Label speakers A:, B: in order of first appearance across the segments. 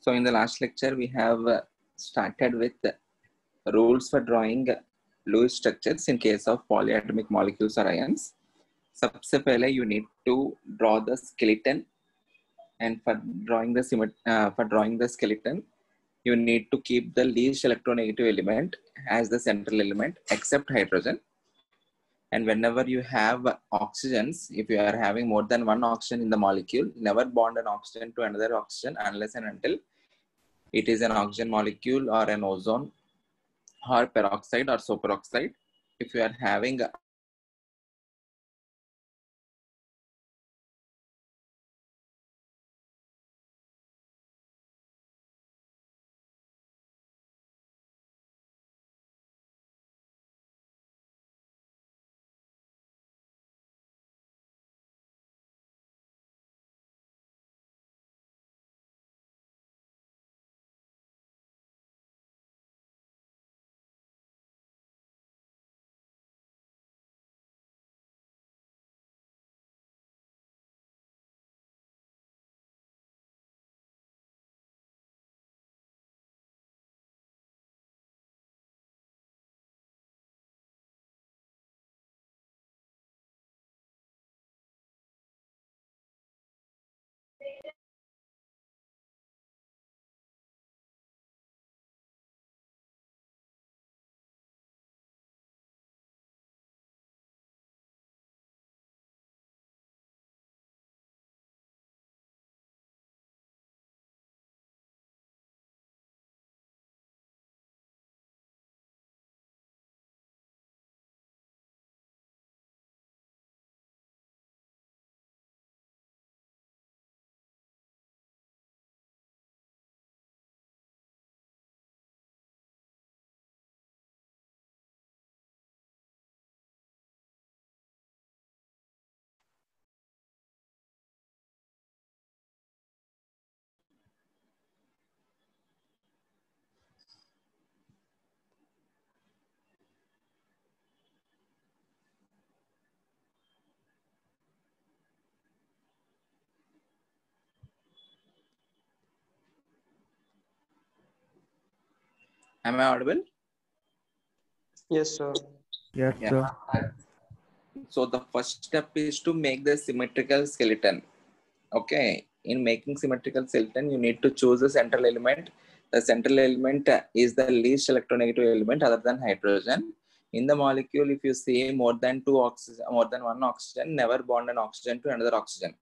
A: So in the last lecture, we have uh, started with rules for drawing Lewis structures in case of polyatomic molecules or ions. सबसे पहले you need to draw the skeleton and for drawing the uh, for drawing the skeleton you need to keep the least electronegative element as the central element except hydrogen and whenever you have oxygens if you are having more than one oxygen in the molecule never bond an oxygen to another oxygen unless and until it is an oxygen molecule or an ozone or peroxide or superoxide. If you are having am i audible
B: Yes, sir.
C: Yes,
A: Yeah.
C: sir.
A: so the first step is to make the symmetrical skeleton okay in making symmetrical skeleton you need to choose a central element the central element is the least electronegative element other than hydrogen in the molecule if you see more than two oxygen more than one oxygen never bond an oxygen to another oxygen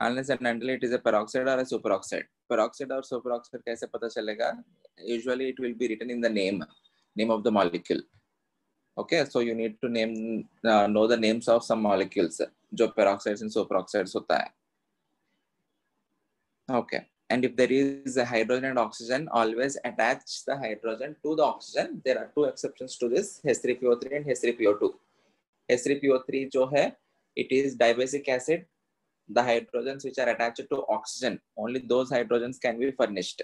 A: unless and until it is a peroxide or a superoxide peroxide or superoxide kaise pata chalega usually it will be written in the name name of the molecule okay so you need to name uh, know the names of some molecules जो peroxides and superoxides होता है okay and if there is a hydrogen and oxygen always attach the hydrogen to the oxygen there are two exceptions to this H3PO3 and H3PO2 H3PO3 जो है it is dibasic acid the hydrogens which are attached to oxygen only those hydrogens can be furnished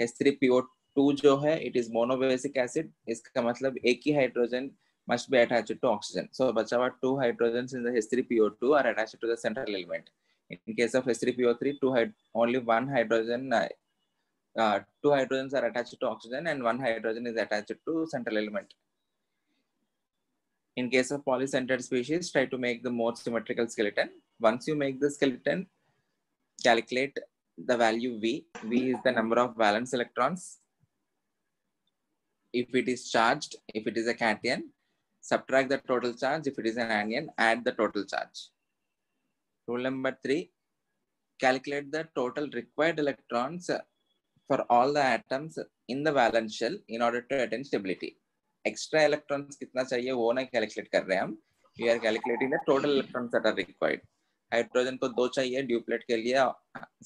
A: H3PO2 जो है it is monobasic acid इसका मतलब एक ही hydrogen must be attached to oxygen so बचा हुआ two hydrogens in the H3PO2 are attached to the central element in case of H3PO3 two hyd only one hydrogen uh, uh, two hydrogens are attached to oxygen and one hydrogen is attached to central element in case of polycentered species try to make the more symmetrical skeleton once you make the skeleton calculate the value v v is the number of valence electrons if it is charged if it is a cation subtract the total charge if it is an anion add the total charge rule number 3 calculate the total required electrons for all the atoms in the valence shell in order to attain stability extra electrons कितना चाहिए वो नहीं calculate कर रहे हैं हम we are calculating the total electrons that are required hydrogen को दो चाहिए ड्यूप्लेट के लिए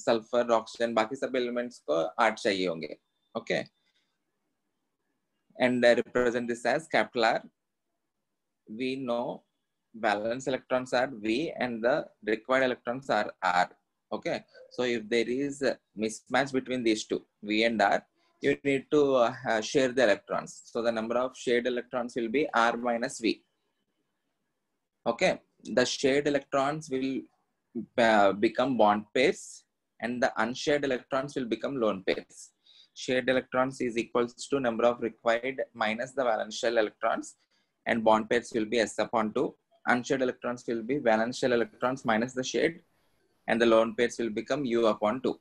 A: सल्फर ऑक्सीजन बाकी सब एलिमेंट्स को आठ चाहिए होंगे okay and I represent this as capital R. We know valence electrons are V and the required electrons are R. Okay, so if there is a mismatch between these two, V and R, you need to uh, share the electrons. So the number of shared electrons will be R minus V. Okay, the shared electrons will uh, become bond pairs and the unshared electrons will become lone pairs shared electrons is equals to number of required minus the valence shell electrons and bond pairs will be s upon 2 unshared electrons will be valence shell electrons minus the shared and the lone pairs will become u upon 2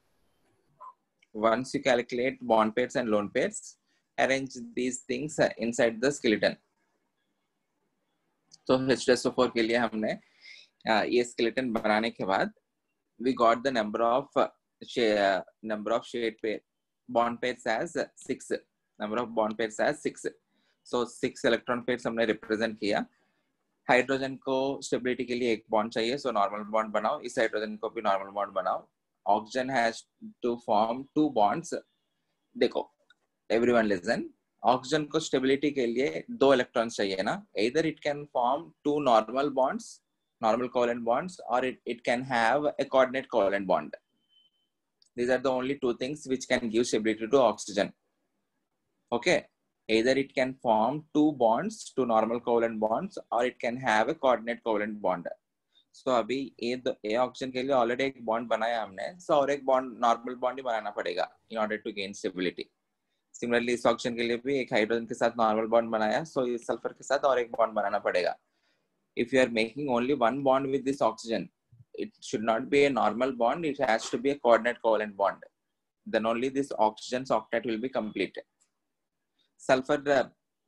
A: once you calculate bond pairs and lone pairs arrange these things uh, inside the skeleton तो H2SO4 के लिए हमने uh, ये skeleton बनाने के बाद got the number of uh, share, number of shade pair bond pairs as six. Number of bond pairs as six. So six electron हमने represent किया। हाइड्रोजन को स्टेबिलिटी के लिए एक बॉन्ड चाहिए सो नॉर्मल बॉन्ड बनाओ। इस हाइड्रोजन को भी नॉर्मल बॉन्ड बनाओ। Oxygen has to form two bonds देखो एवरीवन लिसन ऑक्सीजन को स्टेबिलिटी के लिए दो इलेक्ट्रॉन्स चाहिए ना। इधर it can form two normal bonds normal covalent bonds or it, it can have a coordinate covalent bond. These are the only two things which can give stability to oxygen. Okay. Either it can form two bonds, two normal covalent bonds, or it can have a coordinate covalent bond. so, अभी ए A oxygen के लिए already एक bond बनाया हमने so so, एक bond normal bond ही बनाना पड़ेगा in order to gain stability similarly इस ऑक्सीजन के लिए भी एक हाइड्रोजन के साथ नॉर्मल बॉन्ड बनाया सो so, इस सल्फ़र के साथ और एक बॉन्ड बनाना पड़ेगा if you are making only one bond with this oxygen, it should not be a normal bond. It has to be a coordinate covalent bond. Then only this oxygen octet will be complete. Sulfur uh,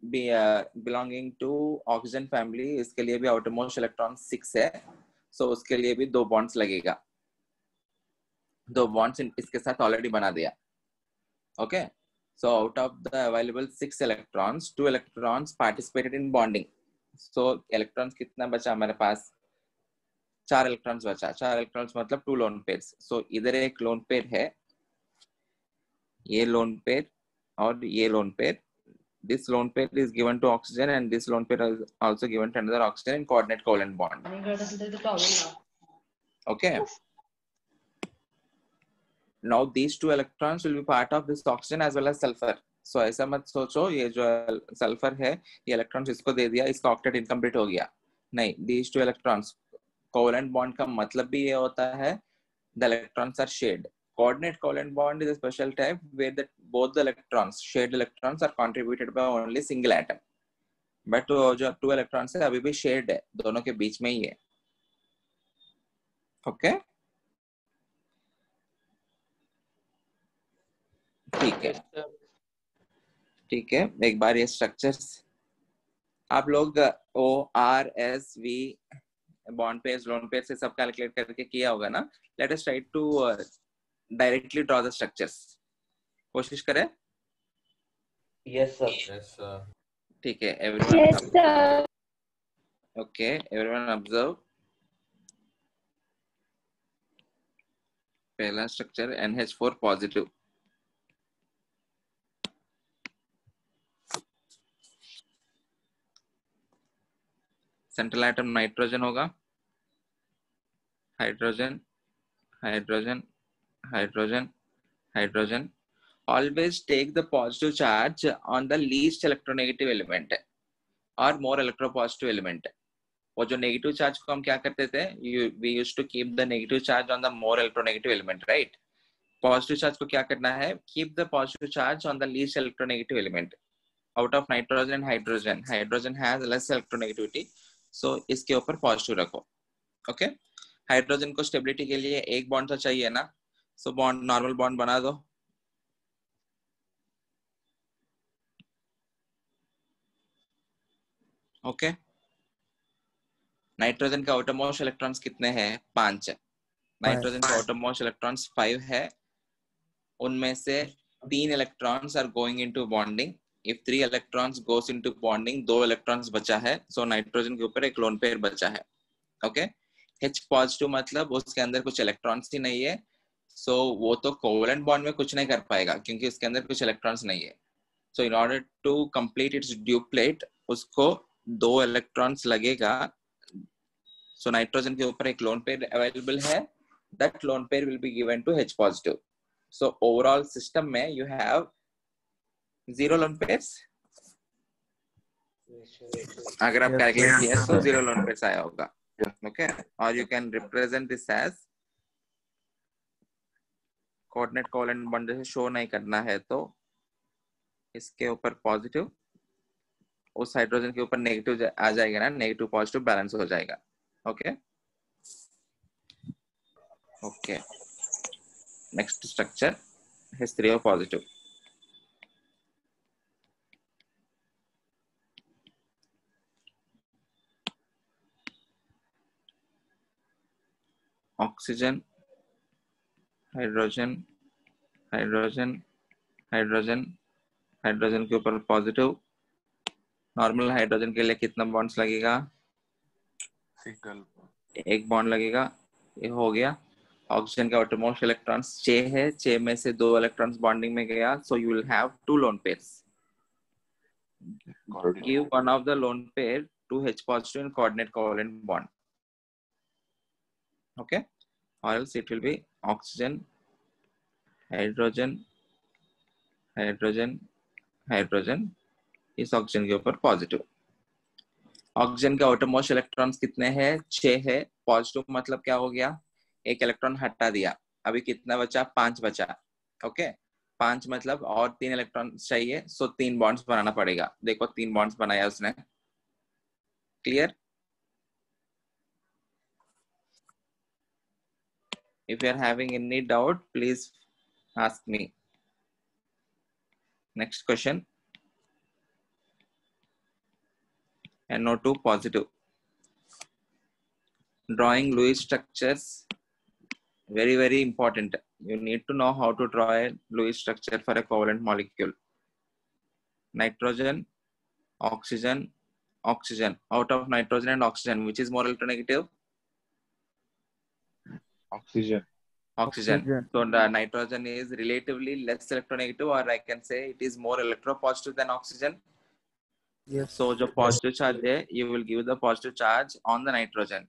A: be uh, belonging to oxygen family इसके लिए भी outermost electron six है so उसके लिए भी दो bonds लगेगा दो bonds इसके साथ already बना दिया okay so out of the available six electrons two electrons participated in bonding So electrons कितना बचा हमारे पास चार इलेक्ट्रॉन्स बचा चार इलेक्ट्रॉन्स मतलब टू लोन पेयर सो इधर एक लोन पेयर है ये लोन पेयर और ये lone pair this lone pair is given to oxygen and this lone pair is also given to another oxygen in coordinate covalent bond okay now these two electrons will be part of this oxygen as well as sulfur so ऐसा मत सोचो, ये जो sulphur है, ये electrons इसको दे दिया, इसका ऑक्टेट इनकम्प्लीट हो गया। नहीं these two electrons covalent bond का मतलब भी ये होता है the electrons are shared covalent bond is a special type where that both the electrons, shared electrons are contributed by only single atom. But तो जो टू इलेक्ट्रॉन्स है, अभी भी शेड है, दोनों के बीच में ही है। ओके? ठीक है। ठीक है एक बार ये स्ट्रक्चर्स आप लोग O R S V bond pairs lone pairs से सब कैलकुलेट करके किया होगा ना? Let us try to directly draw the structures कोशिश करें?
C: यस सर
A: ठीक है everyone yes sir okay everyone observe पहला structure NH4 positive central atom nitrogen होगा। Hydrogen hydrogen hydrogen hydrogen always always take the positive charge on the least electronegative element or more electropositive element. वो जो negative charge को हम क्या करते थे? We use to keep the negative charge on the more electronegative element right positive charge को क्या करना है? Keep the positive charge on the least electronegative element out of nitrogen and hydrogen hydrogen has less electronegativity so so, इसके ऊपर positive रखो okay okay? Hydrogen को stability के लिए एक बॉन्ड तो चाहिए ना? सो बॉन्ड नॉर्मल बॉन्ड बना दो। ओके नाइट्रोजन का आउटरमोस्ट इलेक्ट्रॉन्स कितने हैं? पाँच नाइट्रोजन का आउटरमोस्ट इलेक्ट्रॉन्स फाइव है। उनमें से तीन electrons are going into bonding if three electrons goes into bonding दो electrons बचा है so नाइट्रोजन के ऊपर एक लोन पेयर बचा है okay? H पॉजिटिव मतलब उसके अंदर कुछ इलेक्ट्रॉन्स ही नहीं है सो so, वो तो कोवलेंट बॉन्ड में कुछ नहीं कर पाएगा क्योंकि उसके अंदर कुछ इलेक्ट्रॉन्स नहीं है। So in order to complete its duplet उसको दो इलेक्ट्रॉन्स लगेगा सो so, नाइट्रोजन के ऊपर एक लोन पेयर अवेलेबल है that lone pair will be given to H positive so overall system में you have zero lone pairs अगर आप कैलकुलेट किया तो ज़ीरो लोन पेयर्स आया होगा ओके और you can represent this as coordinate covalent bond जैसे शो नहीं करना है तो इसके ऊपर पॉजिटिव उस हाइड्रोजन के ऊपर नेगेटिव आ जाएगा ना नेगेटिव पॉजिटिव बैलेंस हो जाएगा okay okay next structure H3O positive. Oxygen, hydrogen, hydrogen, hydrogen, hydrogen hydrogen के ऊपर पॉजिटिव नॉर्मल हाइड्रोजन के लिए कितना बॉन्ड्स लगेगा?
D: सिंगल
A: एक बॉन्ड लगेगा ये हो गया। ऑक्सीजन का आउटरमोस्ट इलेक्ट्रॉन्स छह है छह में से दो इलेक्ट्रॉन्स बॉन्डिंग में गया so you will have two lone pairs give one of the lone pair to H positive in coordinate covalent bond. Okay, or else it will be oxygen, hydrogen, hydrogen, hydrogen इस oxygen के ऊपर positive oxygen के outermost electrons कितने हैं? छह है. Positive मतलब क्या हो गया? एक इलेक्ट्रॉन हटा दिया. अभी कितना बचा? पाँच बचा. ओके पाँच मतलब और तीन इलेक्ट्रॉन चाहिए सो तीन बॉन्ड्स बनाना पड़ेगा. देखो तीन बॉन्ड्स बनाया उसने. Clear if you are having any doubt please ask me. Next question. NO2 positive. Drawing Lewis structures. Very very important. You need to know how to draw a Lewis structure for a covalent molecule. Nitrogen oxygen oxygen. Out of nitrogen and oxygen which is more electronegative
D: oxygen
A: oxygen,
E: Oxygen.
A: so the nitrogen is relatively less electronegative or i can say it is more electropositive than oxygen
E: Yes.
A: so जो positive charge है you will give the positive charge on the nitrogen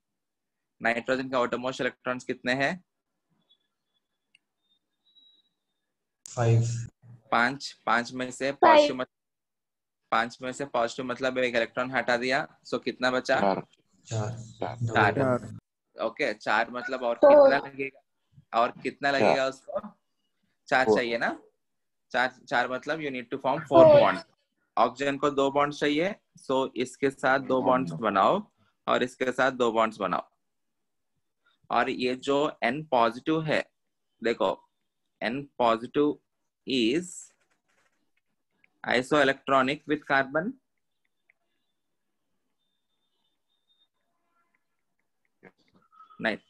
A: nitrogen का outermost electrons कितने हैं
C: five
A: पाँच पाँच में से positive मत, पाँच में से पॉजिटिव मतलब एक इलेक्ट्रॉन हटा दिया सो कितना बचा
D: चार
C: चार
D: चार
A: चार
E: चार
A: ओके चार मतलब और तो, कितना लगेगा? और कितना लगेगा उसको? चार चाहिए ना? चार चार मतलब you need to form four bond oxygen को दो बॉन्ड चाहिए सो इसके साथ दो बॉन्ड्स बनाओ और इसके साथ दो बॉन्ड्स बनाओ। और ये जो एन पॉजिटिव है देखो N positive is isoelectronic with carbon. नाइट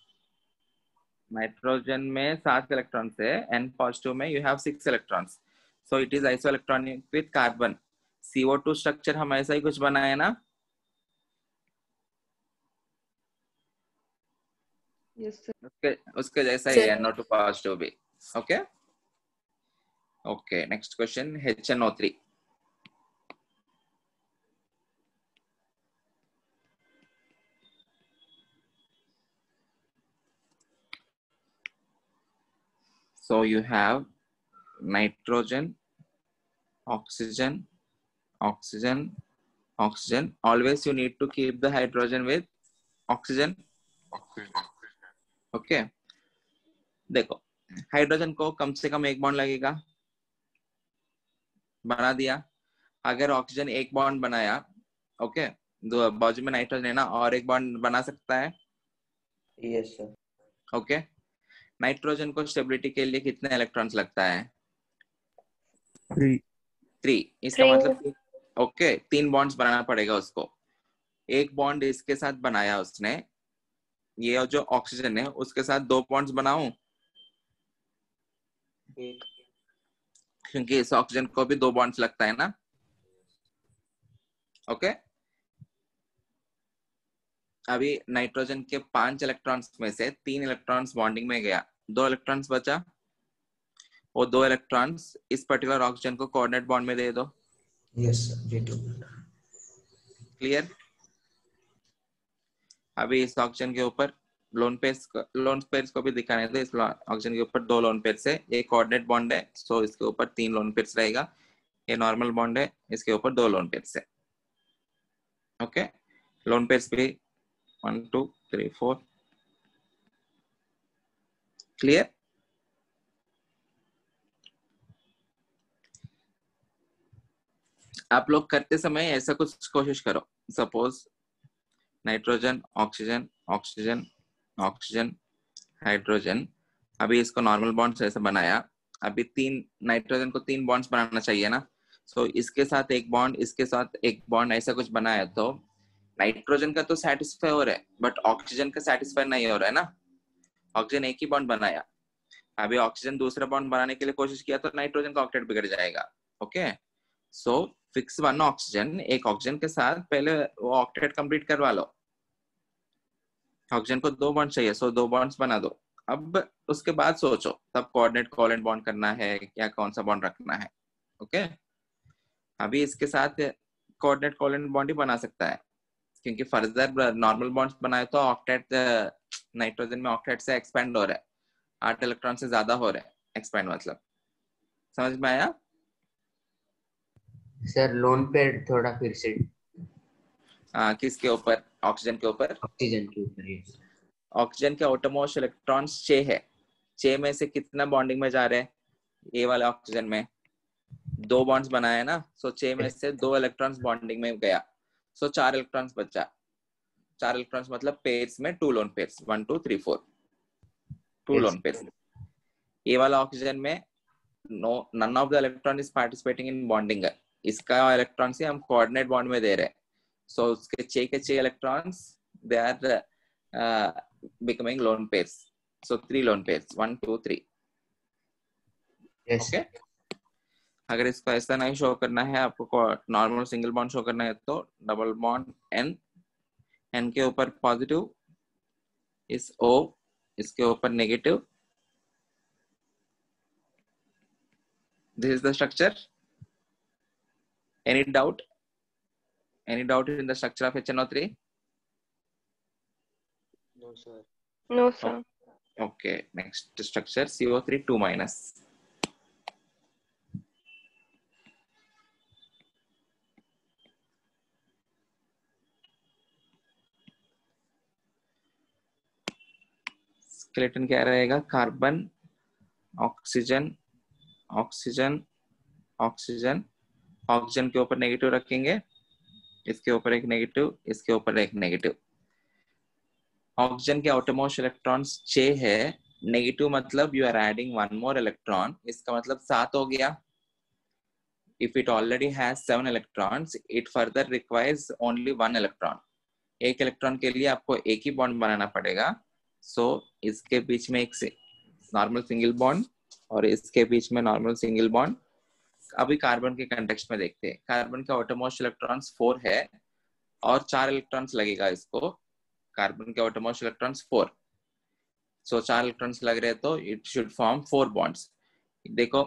A: नाइट्रोजन में सात इलेक्ट्रॉन्स है एन पॉजिटिव में you have six electrons so it is isoelectronic with carbon CO two structure हम ऐसा ही कुछ बनाए ना।
F: Yes, sir.
A: उसके उसके जैसा ही है NO2 पॉजिटिव भी। Okay okay next question HNO3 So you have nitrogen, oxygen, oxygen, oxygen. Always you need to keep the hydrogen with oxygen.
D: oxygen
A: okay देखो हाइड्रोजन को कम से कम एक बॉन्ड लगेगा बना दिया अगर ऑक्सीजन एक बॉन्ड बनाया ओके दो बाजू में नाइट्रोजन है ना और एक बॉन्ड बना सकता है
C: यस सर
A: ओके नाइट्रोजन को स्टेबिलिटी के लिए कितने इलेक्ट्रॉन्स लगता है?
E: थ्री
A: थ्री इसका
F: Three.
A: मतलब ओके तीन बॉन्ड्स बनाना पड़ेगा उसको। एक बॉन्ड इसके साथ बनाया उसने ये जो ऑक्सीजन है उसके साथ दो बॉन्ड्स बनाऊँ?
C: एक।
A: क्योंकि इस ऑक्सीजन को भी दो बॉन्ड्स लगता है ना? ओके अभी नाइट्रोजन के पाँच इलेक्ट्रॉन्स में से तीन इलेक्ट्रॉन्स बॉन्डिंग में गया। दो इलेक्ट्रॉन्स बचा। वो दो इलेक्ट्रॉन्स इस पर्टिकुलर ऑक्सीजन को कोऑर्डिनेट बॉन्ड में दे दो।
C: यस सर जी टू
A: क्लियर अभी इस ऑक्सीजन के ऊपर लोन पेयर्स लोन पेयर्स को भी दिखाने दो। इस ऑक्सीजन के ऊपर दो लोन पेयर्स है। ये कोऑर्डिनेट बॉन्ड है सो इसके ऊपर तीन लोन पेयर्स रहेगा। ये नॉर्मल बॉन्ड है इसके ऊपर दो लोन पेयर्स है। ओके लोन पेयर्स भी One, two, three, four. Clear? आप लोग करते समय ऐसा कुछ कोशिश करो suppose nitrogen oxygen oxygen oxygen hydrogen अभी इसको नॉर्मल बॉन्ड्स ऐसे बनाया अभी तीन नाइट्रोजन को तीन बॉन्ड्स बनाना चाहिए ना सो so, इसके साथ एक बॉन्ड इसके साथ एक बॉन्ड ऐसा कुछ बनाया तो नाइट्रोजन का तो सेटिस्फाई हो रहा है बट ऑक्सीजन का सेटिस्फाई नहीं हो रहा है ना? ऑक्सीजन एक ही बॉन्ड बनाया। अभी ऑक्सीजन दूसरा बॉन्ड बनाने के लिए कोशिश किया तो नाइट्रोजन का ऑक्टेट बिगड़ जाएगा okay so fix one oxygen एक ऑक्सीजन के साथ पहले वो ऑक्टेट कंप्लीट करवा लो। ऑक्सीजन को दो बॉन्ड चाहिए सो दो बॉन्ड्स बना दो। अब उसके बाद सोचो, तब कोऑर्डिनेट कोवेलेंट बॉन्ड करना है, या कौन सा बॉन्ड रखना है ओके अभी इसके साथ कोऑर्डिनेट कोवेलेंट बॉन्ड ही बना सकता है। क्योंकि फर्दर नॉर्मल बॉन्ड्स बनाए तो ऑक्टेट नाइट्रोजन में ऑक्टेट से एक्सपेंड हो रहा है। आठ इलेक्ट्रॉन से ज़्यादा हो रहा है एक्सपेंड मतलब। समझ में आया?
F: सर लोन पे थोड़ा फिर से।
A: आ, किसके ऊपर? ऑक्सीजन के ऊपर?
F: ऑक्सीजन के ऊपर
A: ऑक्सीजन के ऑटोमोस्ट इलेक्ट्रॉन्स छह है। छह में से कितना बॉन्डिंग में जा रहे हैं? ये वाले ऑक्सीजन में। दो बॉन्ड्स बनाए ना सो छह में से दो इलेक्ट्रॉन्स बॉन्डिंग में गया। सो चार इलेक्ट्रॉन्स बचा चार इलेक्ट्रॉन्स मतलब पेयर्स में two lone pairs one two three four
F: two
A: lone pairs ये वाला ऑक्सीजन में no none of the electron is participating in bonding इसका इलेक्ट्रॉन से हम कोऑर्डिनेट बॉन्ड में दे रहे हैं। सो उसके छह के छह electrons they are lone pairs. So three lone pairs, one, two, three.
F: Yes
A: Okay. अगर इसको ऐसा नहीं शो करना है आपको नॉर्मल सिंगल बॉन्ड शो करना है तो डबल बॉन्ड एन एन के ऊपर पॉजिटिव इस ओ इसके ऊपर negative this is the structure any doubt any doubt in the structure of HNO3
B: No, sir.
G: No, sir.
A: Okay, next structure CO3 2 minus. Skeleton क्या रहेगा? Carbon oxygen oxygen oxygen oxygen के ऊपर negative रखेंगे, इसके ऊपर एक नेगेटिव इसके ऊपर एक नेगेटिव ऑक्सीजन के आउटरमोस्ट इलेक्ट्रॉन्स छह है नेगेटिव मतलब you are adding one more electron इसका मतलब सात हो गया. If it already has seven electrons it further requires only one electron एक इलेक्ट्रॉन के लिए आपको एक ही बॉन्ड बनाना पड़ेगा. सो so, इसके बीच में एक नॉर्मल सिंगल बॉन्ड और इसके बीच में नॉर्मल सिंगल बॉन्ड अभी कार्बन के कंटेक्स्ट में देखते हैं। कार्बन के ऑटोमोस्ट इलेक्ट्रॉन्स फोर है और चार इलेक्ट्रॉन्स लगेगा इसको। कार्बन के ऑटोमोस्ट इलेक्ट्रॉन्स फोर सो चार इलेक्ट्रॉन्स लग रहे तो it should form four bonds देखो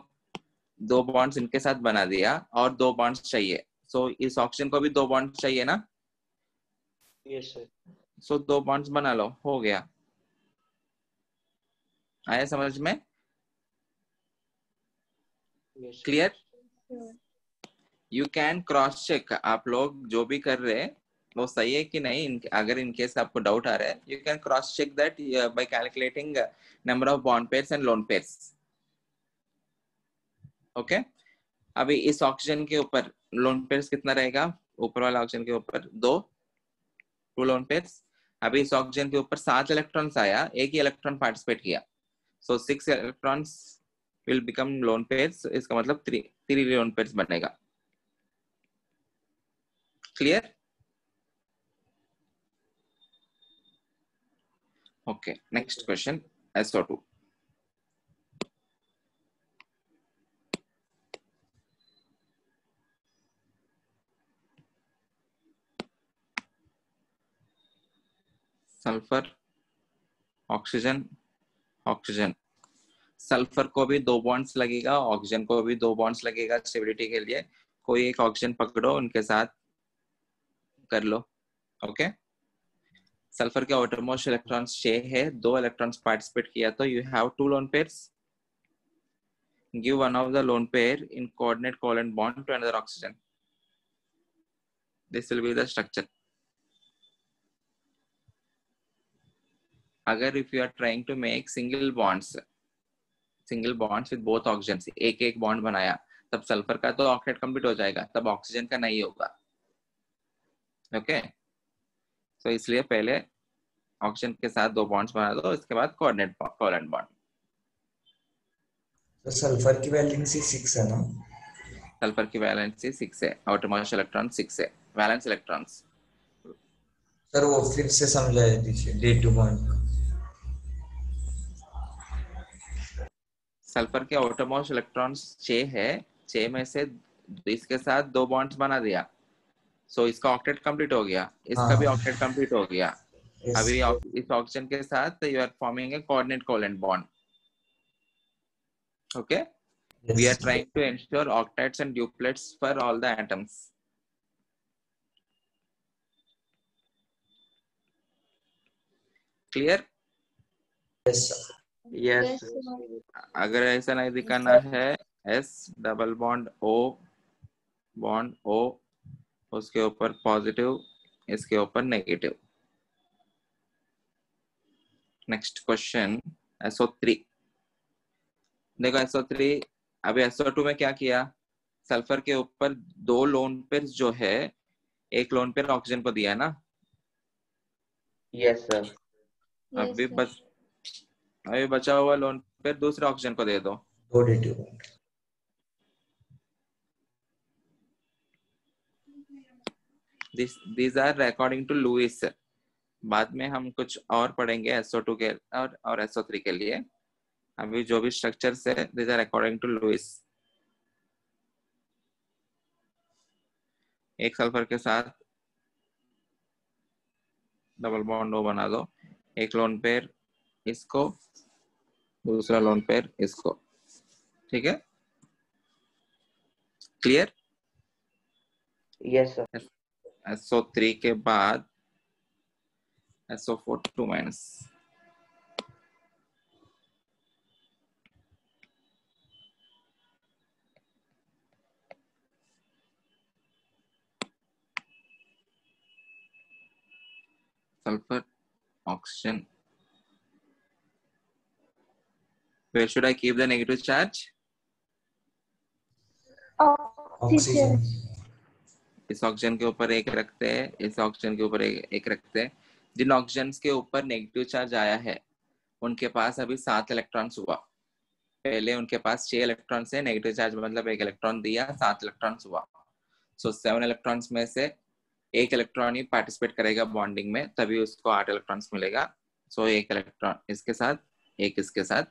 A: दो बॉन्ड्स इनके साथ बना दिया और दो बॉन्ड्स चाहिए। सो so, इस ऑक्सीजन को भी दो बॉन्ड्स चाहिए ना?
B: Yes, sir.
A: सो दो बॉन्ड्स बना लो। हो गया। आया समझ में?
G: Clear
A: you can cross check आप लोग जो भी कर रहे हैं वो सही है कि नहीं? इन, अगर इन केस आपको डाउट आ रहा है you can cross check that by calculating number of bond pairs and lone pairs okay अभी इस ऑक्सीजन के ऊपर लोन पेयर्स कितना रहेगा? ऊपर वाला ऑक्सीजन के ऊपर दो टू लोन पेयर्स अभी इस ऑक्सीजन के ऊपर सात इलेक्ट्रॉन्स आया एक ही इलेक्ट्रॉन पार्टिसिपेट किया। So six electrons will become lone pairs इसका मतलब थ्री थ्री लोन पेयर्स बनेगा clear Okay, next question. SO2. Sulphur oxygen oxygen. Sulphur को भी दो बॉन्ड्स लगेगा ऑक्सीजन को भी दो बॉन्ड्स लगेगा स्टेबिलिटी के लिए। कोई एक ऑक्सीजन पकड़ो, उनके साथ कर लो ओके? सल्फ़र के आउटरमोस्ट इलेक्ट्रॉन्स छह है, दो इलेक्ट्रॉन्स पार्टिसिपेट किया तो you have two lone pairs give one of the lone pair in coordinate covalent bond to another oxygen this will be the structure अगर if you are trying to make single bonds single bonds with both oxygen एक एक bond बनाया तब sulphur का तो octet complete हो जाएगा तब ऑक्सीजन का नहीं होगा। ओके तो इसलिए पहले ऑक्सीजन के साथ दो बॉन्ड्स बना दो इसके बाद कोऑर्डिनेट कोवेलेंट बॉन्ड
C: तो सल्फ़र की वैलेंसी सिक्स है ना?
A: सल्फ़र की वैलेंसी सिक्स है आउटरमोस्ट इलेक्ट्रॉन सिक्स है वैलेंस इलेक्ट्रॉन्स
C: सर वो फिर से समझाए दीजिए डे टू पॉइंट
A: सल्फ़र के आउटरमोस्ट इलेक्ट्रॉन्स छह है छह में से इसके साथ दो बॉन्ड्स बना दिया। सो so, इसका ऑक्टेट कंप्लीट हो गया। इसका
C: हाँ।
A: भी ऑक्टेट कंप्लीट हो गया। अभी इस ऑक्सीजन के साथ you are forming a coordinate covalent bond okay we are trying to ensure octets and duplets for all the atoms clear?
C: Yes, sir.
F: Yes.
G: Yes,
A: अगर ऐसा नहीं दिखाना है S double bond O bond O उसके ऊपर positive इसके ऊपर negative next question SO three देखो एसओ थ्री अभी एसओ टू में क्या किया सल्फ़र के ऊपर दो लोन पेयर जो है एक लोन पेयर ऑक्सीजन को दिया ना यस
F: Yes, sir.
G: Yes,
A: अभी
G: sir.
A: अभी बचा हुआ लोन पेयर दूसरे ऑक्सीजन को दे दो।
C: To
A: this these are according to Louis बाद में हम कुछ और पढ़ेंगे SO2 के और और SO3 के लिए। अभी जो भी स्ट्रक्चर है these are according to Lewis एक सल्फ़र के साथ डबल बॉन्ड बना दो। एक लोन पेयर इसको दूसरा लोन पेयर इसको। ठीक है? Clear
F: Yes, sir.
A: SO3 के बाद SO4 2 minus sulphur oxygen where should i keep the negative charge?
C: Oxygen
A: इस ऑक्सीजन के ऊपर एक रखते हैं इस ऑक्सीजन के ऊपर एक, एक रखते हैं। जिन ऑक्सीजन के ऊपर नेगेटिव चार्ज आया है उनके पास अभी सात इलेक्ट्रॉन्स हुआ। पहले उनके पास छह इलेक्ट्रॉन्स है नेगेटिव चार्ज मतलब एक इलेक्ट्रॉन दिया सात इलेक्ट्रॉन्स हुआ। सो सेवन इलेक्ट्रॉन्स में से एक इलेक्ट्रॉन ही पार्टिसिपेट करेगा बॉन्डिंग में तभी उसको आठ इलेक्ट्रॉन्स मिलेगा। सो एक इलेक्ट्रॉन इसके साथ एक इसके साथ।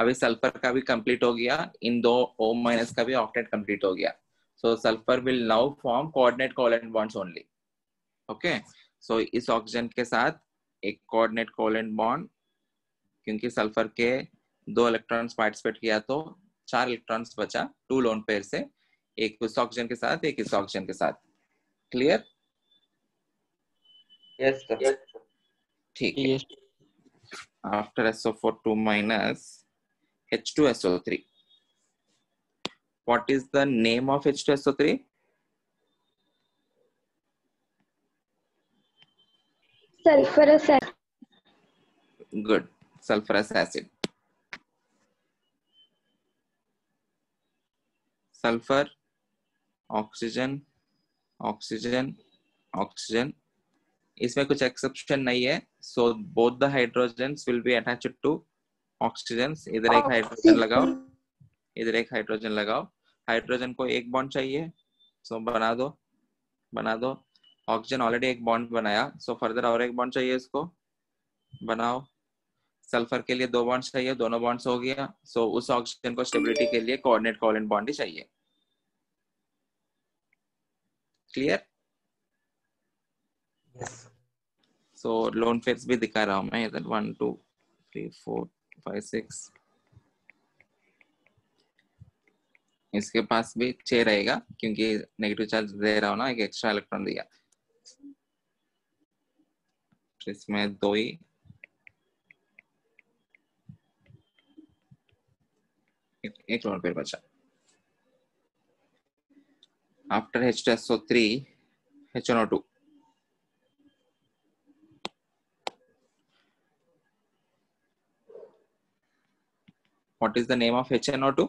A: अभी सल्फ़र का भी कंप्लीट हो गया इन दो ओ माइनस का भी ऑक्टेट कंप्लीट हो गया। So sulphur will now form coordinate covalent bonds only. Okay? So इस ऑक्सीजन के साथ एक कोऑर्डिनेट कोवेलेंट बॉन्ड क्योंकि सल्फ़र के दो इलेक्ट्रॉन्स पार्टिसिपेट किया तो चार इलेक्ट्रॉन्स बचा टू लोन पेयर से। एक उस ऑक्सीजन के साथ एक इस ऑक्सीजन के साथ। Clear
F: Yes, sir.
A: ठीक है।
B: Yes.
A: after SO4 2 minus H2SO3 what is the name of H2SO3
G: Sulfurous acid.
A: good sulfurous acid sulfur oxygen oxygen oxygen इसमें कुछ एक्सेप्शन नहीं है so both the hydrogens will be attached to oxygens इधर एक hydrogen लगाओ इधर एक hydrogen लगाओ। हाइड्रोजन को एक बॉन्ड चाहिए सो बना दो बना दो। ऑक्सीजन ऑलरेडी एक बॉन्ड बनाया सो फर्दर और एक बॉन्ड चाहिए इसको। बनाओ। सल्फ़र के लिए दो बॉन्ड्स चाहिए दोनों बॉन्ड्स हो गया सो उस ऑक्सीजन को स्टेबिलिटी के लिए कोऑर्डिनेट कोवेलेंट बॉन्ड ही चाहिए। क्लियर सो लोन फेयर्स भी दिखा रहा हूँ मैं इधर one two three four five six इसके पास भी छह रहेगा क्योंकि नेगेटिव चार्ज दे रहा हो ना एक एक्स्ट्रा इलेक्ट्रॉन दिया। इसमें दो ही। एक, लोन पेयर बचा। After H two S O three H N O two what is the name of HNO2?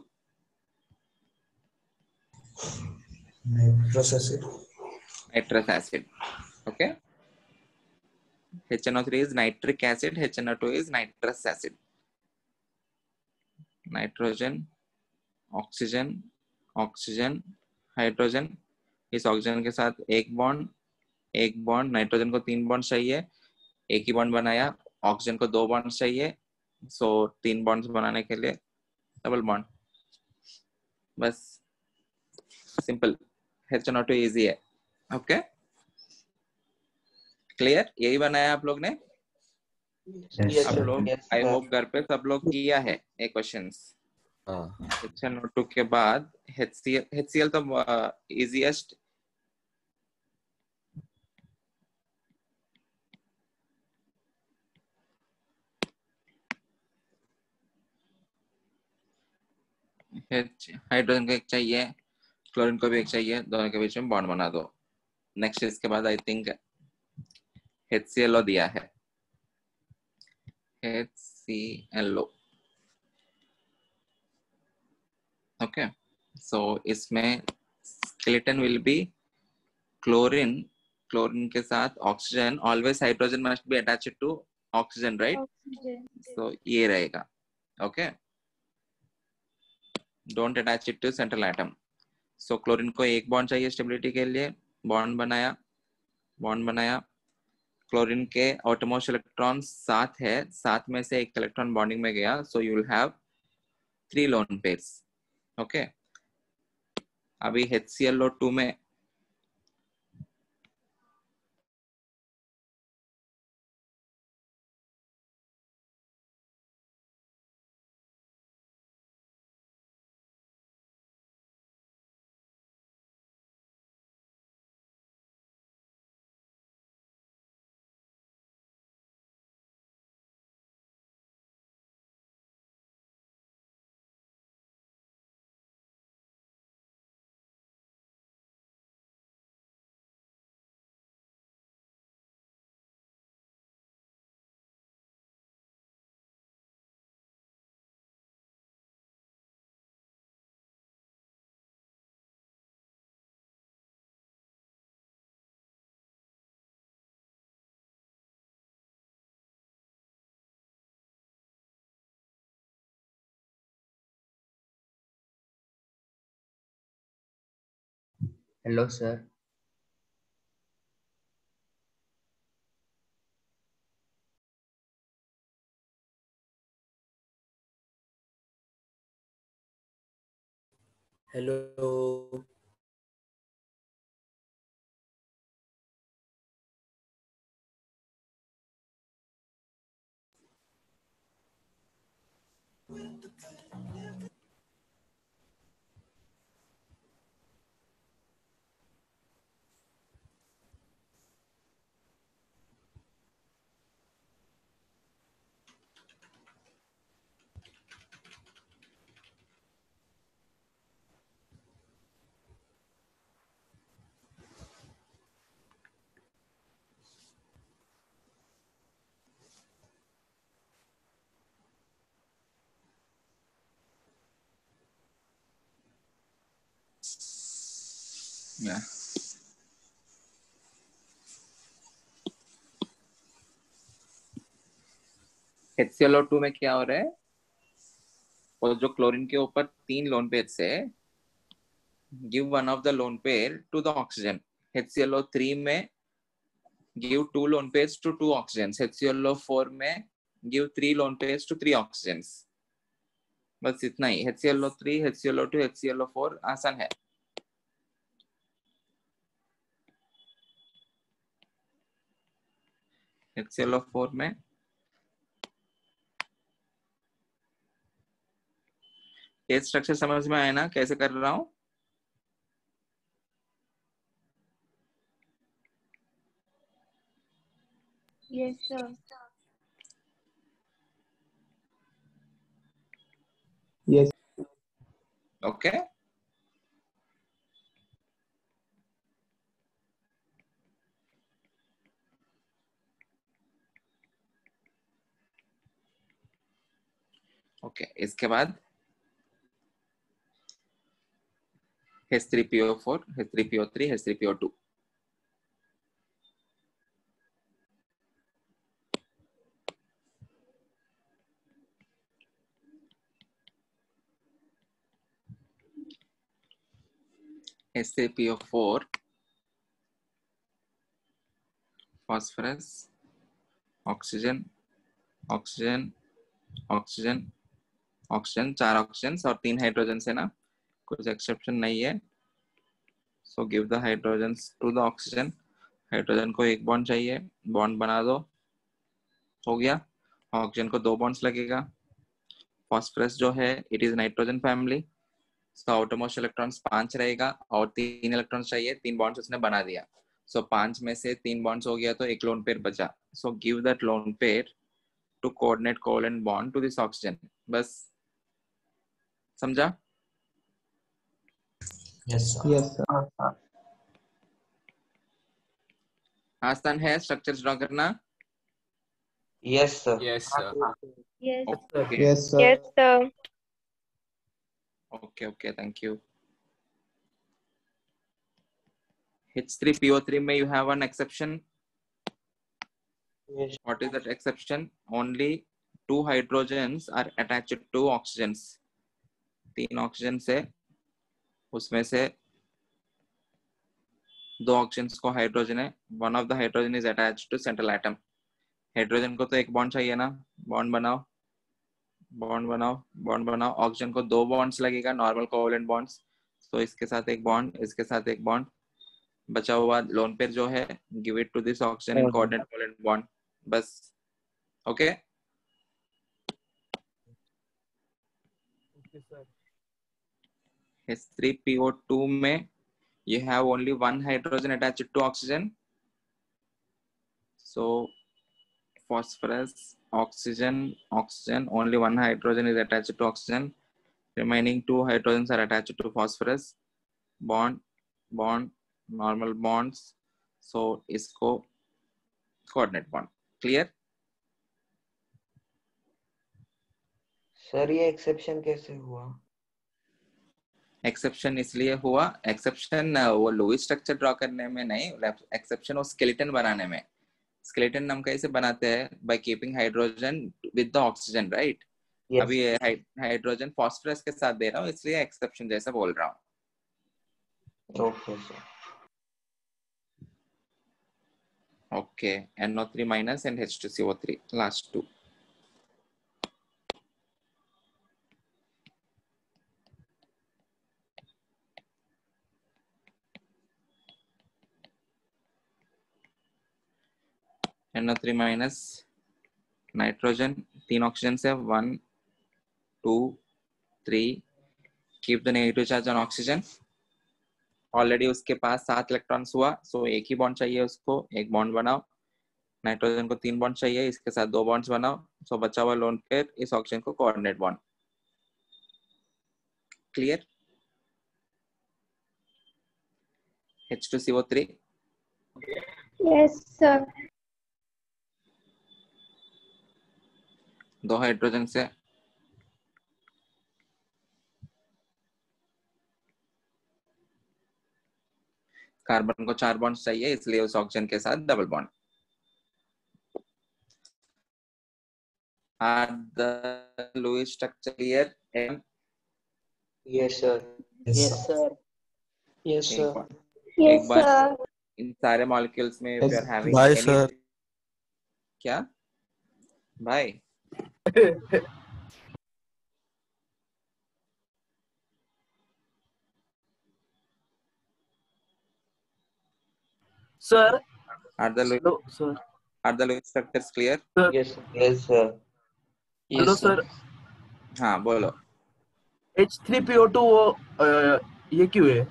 C: nitrous acid.
A: Nitrous acid. Okay. HNO3 is nitric acid. HNO2 is nitrous acid. Nitrogen oxygen oxygen hydrogen इस oxygen के साथ एक bond एक bond nitrogen को तीन bond चाहिए. एक ही bond बनाया. ऑक्सीजन को दो बॉन्ड चाहिए. सो so, तीन बॉन्ड्स बनाने के लिए डबल बॉन्ड बस simple H not too easy है. ओके क्लियर यही बनाया आप लोग ने?
F: Yes,
A: आप लोग आई होप घर पे सब लोग किया है ये क्वेश्चंस
H: हाँ।
A: एच एन टू के बाद HCl HCl तो इजीएस्ट हाइड्रोजन का एक चाहिए क्लोरीन को भी एक चाहिए दोनों के बीच में बॉन्ड बना दो। नेक्स्ट इसके बाद आई थिंक HClO दिया है। HClO ओके सो इसमें skeleton will be chlorine chlorine के साथ oxygen always hydrogen must be attached to
G: oxygen right.
A: तो ये रहेगा। Okay don't attach it to central atom so chlorine को एक बॉन्ड चाहिए स्टेबिलिटी के लिए। बॉन्ड बनाया। बॉन्ड बनाया। क्लोरीन के ऑटोमोस्ट इलेक्ट्रॉन सात है। सात में से एक इलेक्ट्रॉन बॉन्डिंग में गया। So you will have three lone pairs okay अभी HClO2 में
F: Hello, sir.
I: Hello.
A: Yeah. HClO2 में क्या हो रहा है? और जो क्लोरीन के ऊपर तीन लोन पेयर है give one of the lone pair to the oxygen HClO3 में give two lone pairs to two oxygen HClO4 में give three lone pairs to three oxygen बस इतना ही। HClO3 HClO2 HClO4 आसान है। HClO4 में ये structure समझ में आया ना कैसे कर रहा हूँ
G: Yes, sir.
E: Yes.
A: Okay okay इसके बाद H3PO4, H3PO3, H3PO2. H3PO4, phosphorus, oxygen, oxygen, oxygen, oxygen चार ऑक्सीजन और तीन हाइड्रोजन है ना कुछ एक्सेप्शन नहीं है। So give the hydrogen to the oxygen hydrogen को एक बॉन्ड चाहिए। बॉन्ड बना दो। हो गया। ऑक्सीजन को दो बॉन्ड्स लगेगा। फॉस्फरस जो है it is nitrogen family so outermost electrons पाँच रहेगा और तीन इलेक्ट्रॉन्स चाहिए। तीन बॉन्ड्स उसने बना दिया। सो so, पाँच में से तीन बॉन्ड्स हो गया तो एक लोन पेयर बचा। So give that lone pair to coordinate covalent bond to this oxygen बस। समझा
C: यस सर
E: Yes,
A: आसान है स्ट्रक्चर्स ड्रॉ करना
F: Yes, sir.
D: Yes, sir.
G: Yes.
A: Okay
E: Yes, sir.
G: Yes, sir.
A: Okay okay thank you H3PO3 में you have one exception
B: Yes.
A: what is that exception only two hydrogens are attached to oxygens तीन oxygen से उसमें से दो oxygen को hydrogen है one of the hydrogen is attach to central atom hydrogen को तो एक बॉन्ड चाहिए ना बॉन्ड बनाओ बॉन्ड बनाओ बॉन्ड बनाओ ऑक्सीजन को दो बॉन्ड्स लगेगा नॉर्मल कोवलेंट बॉन्ड्स तो इसके साथ एक बॉन्ड इसके साथ एक बॉन्ड बचा हुआ लोन पेयर जो है give it to this oxygen in coordinate covalent bond बस ओके H3PO2 में you have only one hydrogen attached to oxygen. So phosphorus, oxygen, oxygen, only one hydrogen is attached to oxygen. Remaining two hydrogens are attached to phosphorus. Bond, bond, normal bonds. So इसको coordinate bond. Clear?
F: Sir ये exception कैसे हुआ
A: exception इसलिए हुआ exception वो Louis structure draw करने में नहीं एक्सेप्शन वो स्केलेटन बनाने में। स्केलेटन हम कैसे बनाते हैं by keeping hydrogen with the oxygen
F: right
A: अभी हाइड्रोजन फॉस्फोरस के साथ दे रहा हूँ इसलिए एक्सेप्शन जैसा बोल रहा हूँ।
F: Okay sir
A: okay NO3 minus and H2CO3 last two NO3 minus nitrogen तीन ऑक्सीजन से one two three keep the negative charge on oxygen already उसके पास सात इलेक्ट्रॉन्स हुआ सो so एक ही बॉन्ड चाहिए उसको एक बॉन्ड बनाओ। नाइट्रोजन को तीन बॉन्ड चाहिए इसके साथ दो बॉन्ड्स बनाओ सो so बचा हुआ लोन पेयर इस ऑक्सीजन को coordinate bond clear H2CO3
G: Yes, sir.
A: दो हाइड्रोजन से कार्बन को चार बॉन्ड चाहिए इसलिए उस ऑक्सीजन के साथ double bond are the Lewis structure
B: Yes, sir.
C: Yes,
B: Yes,
C: sir.
B: sir. Yes, sir.
G: Yes,
A: एक बार
G: sir.
A: इन सारे मॉलिक्यूल्स में are having
E: bye,
A: any-
E: sir.
A: क्या भाई
H: Sir,
A: are the
H: hello, sir.
A: are the Lewis structures clear
B: Yes, sir.
F: Yes sir
H: Hello,
B: Yes, sir.
H: sir.
A: हाँ बोलो
H: H3PO2 वो अ, ये क्यों है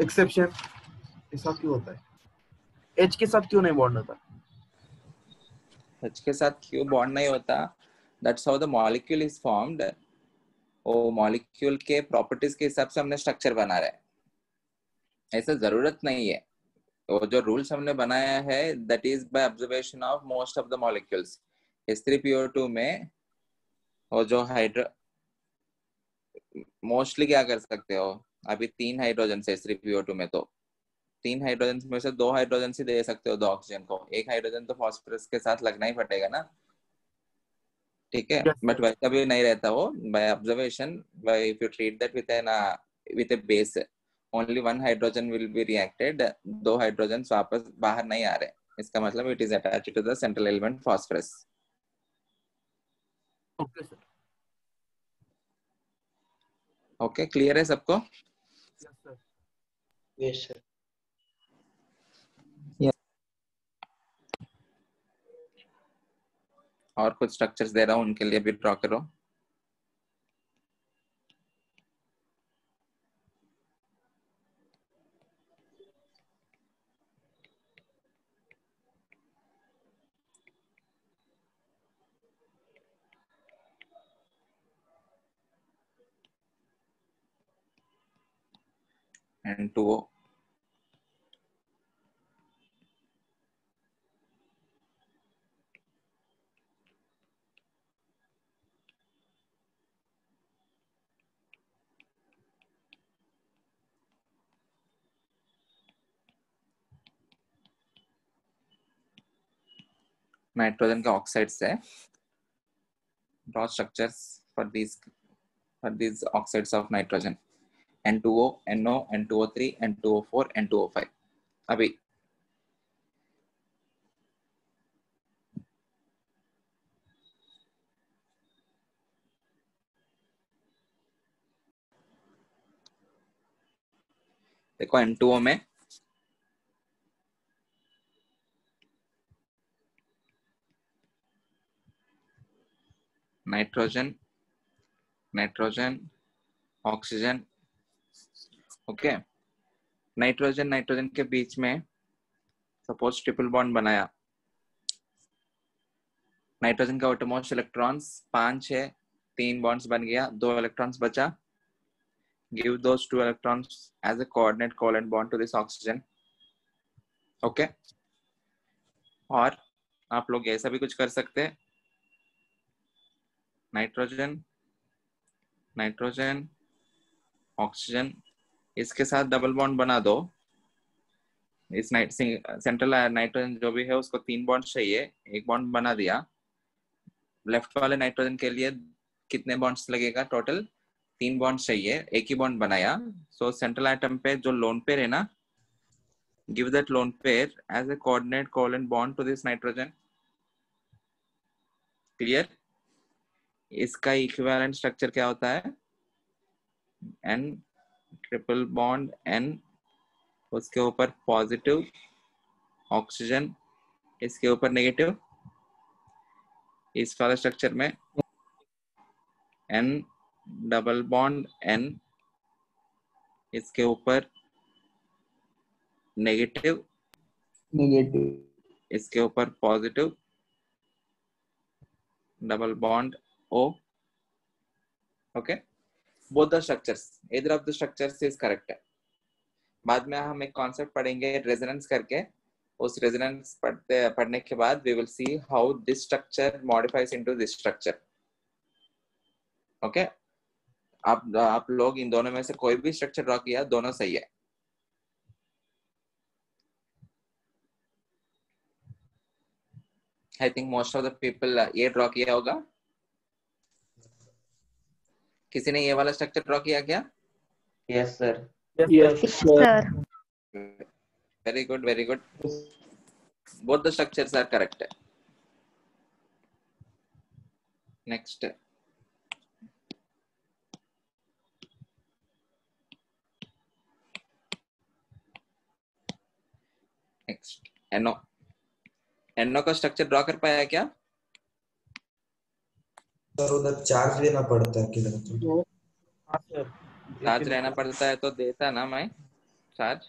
H: एक्सेप्शन ऐसा क्यों होता है H के साथ क्यों नहीं बॉन्ड होता
A: H के साथ क्यों बॉन्ड नहीं होता that's how the molecule is formed वो मॉलिक्यूल के प्रॉपर्टीज़ के हिसाब से हमने स्ट्रक्चर बना रहे हैं। ऐसा ज़रूरत नहीं है। वो जो रूल्स हमने बनाया है that is by observation of most of the molecules H3PO2 में वो जो हाइड्रो मोस्टली क्या कर सकते हो? अभी तीन हाइड्रोजन है थ्री में तो। तीन हाइड्रोजन में से दो हाइड्रोजन से दे सकते हो, दो ऑक्सीजन को। एक हाइड्रोजन तो फॉस्फोरस के साथ लगना ही पड़ेगा ना। ठीक है? बट वैसा भी नहीं रहता वो। By observation by if you treat that with an with a base only one hydrogen will be reacted दो हाइड्रोजन वापस बाहर नहीं आ रहे। इसका मतलब it is attached to the central element phosphorus
H: okay sir
A: okay clear है सबको?
H: Yes sir
B: Yes, sir.
A: और कुछ स्ट्रक्चर्स दे रहा हूँ उनके लिए भी ड्रॉ करो and 2O. नाइट्रोजन के ऑक्साइड्स है। Broad structures for these for these oxides of nitrogen N two O N O N two O three N two O four N two O five अभी। देखो N2O में nitrogen nitrogen oxygen okay nitrogen nitrogen के बीच में suppose triple bond बनाया। Nitrogen का outermost electrons पाँच है तीन बॉन्ड्स बन गया, दो इलेक्ट्रॉन्स बचा। Give those two electrons as a coordinate covalent bond to this oxygen okay और आप लोग ऐसा भी कुछ कर सकते हैं। नाइट्रोजन नाइट्रोजन, ऑक्सीजन, इसके साथ डबल बॉन्ड बना दो। इस सेंट्रल नाइट्रोजन जो भी है, उसको तीन बॉन्ड चाहिए। एक बॉन्ड बना दिया। लेफ़्ट वाले नाइट्रोजन के लिए कितने बॉन्ड्स लगेगा टोटल तीन बॉन्ड चाहिए। एक ही बॉन्ड बनाया। सो सेंट्रल आइटम पे जो लोन पेयर है ना give that lone pair as a coordinate covalent bond to this nitrogen clear इसका इक्विवेलेंट स्ट्रक्चर क्या होता है? एन ट्रिपल बॉन्ड एन उसके ऊपर पॉजिटिव ऑक्सीजन इसके ऊपर नेगेटिव इस वाले स्ट्रक्चर में एन डबल बॉन्ड एन इसके ऊपर नेगेटिव
H: नेगेटिव
A: इसके ऊपर positive double bond O okay both the structures. Either of the structures is correct. बाद में हम एक कॉन्सेप्ट पढ़ेंगे रेजोनेंस करके। उस रेजोनेंस पढ़ते पढ़ने के बाद we will see how this structure modifies into this structure okay आप आप लोग इन दोनों में से कोई भी स्ट्रक्चर ड्रॉ किया, दोनों सही है। I think most of the people ये ड्रॉ किया होगा। किसी ने ये वाला स्ट्रक्चर ड्रॉ किया क्या?
F: Yes sir
G: sir
A: very good very good both the structures are correct next next NO NO का स्ट्रक्चर ड्रॉ कर पाया क्या?
C: सर उधर चार्ज लेना पड़ता है किधर तो
H: हाँ
A: चार्ज रहना पड़ता है तो देता ना मैं charge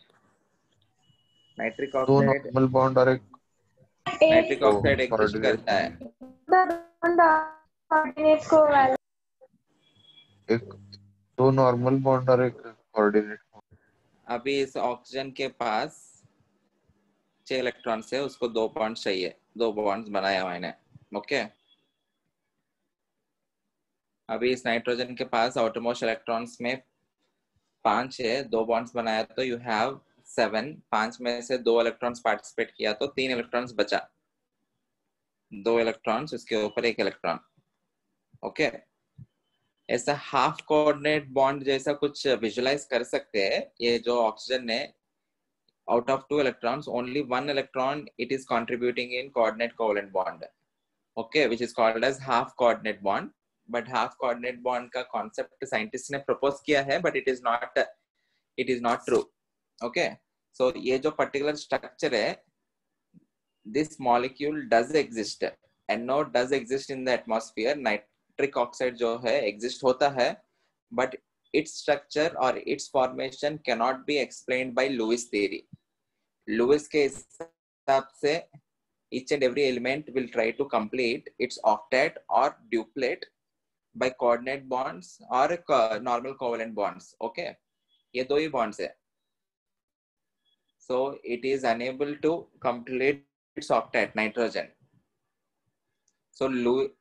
D: nitric
A: oxide
D: normal bond और एक
A: नाइट्रिक
D: तो
A: ऑक्साइड एग्जिस्ट करता है।
G: कोऑर्डिनेट को
D: एक दो नॉर्मल बॉन्ड और एक कोऑर्डिनेट
A: अभी इस ऑक्सीजन के पास छह इलेक्ट्रॉन्स है उसको दो बॉन्ड चाहिए। दो बॉन्ड्स बनाया मैंने ओके अभी इस नाइट्रोजन के पास आउटरमोस्ट इलेक्ट्रॉन्स में पाँच है, दो बॉन्ड्स बनाया तो यू हैव सेवन पाँच में से दो इलेक्ट्रॉन्स पार्टिसिपेट किया तो तीन इलेक्ट्रॉन्स बचा। दो इलेक्ट्रॉन्स उसके ऊपर एक इलेक्ट्रॉन ओके ऐसा हाफ़ कोऑर्डिनेट बॉन्ड जैसा कुछ विजुलाइज कर सकते हैं। ये जो ऑक्सीजन ने out of two electrons, only one electron, it is contributing in coordinate covalent bond okay? Which is called as half coordinate bond but half coordinate bond का concept scientist ने प्रपोज किया है but it is not it is not true okay so ये जो particular structure है this molecule does exist NO does exist in the atmosphere nitric oxide जो है exist होता है बट इट्स स्ट्रक्चर और its formation cannot be explain by Lewis theory Lewis के हिसाब से each and every element will try to complete its octet or duplet by coordinate bonds or co- normal covalent bonds. Okay, ये दो ही bonds है. So it is unable to complete its octet nitrogen. So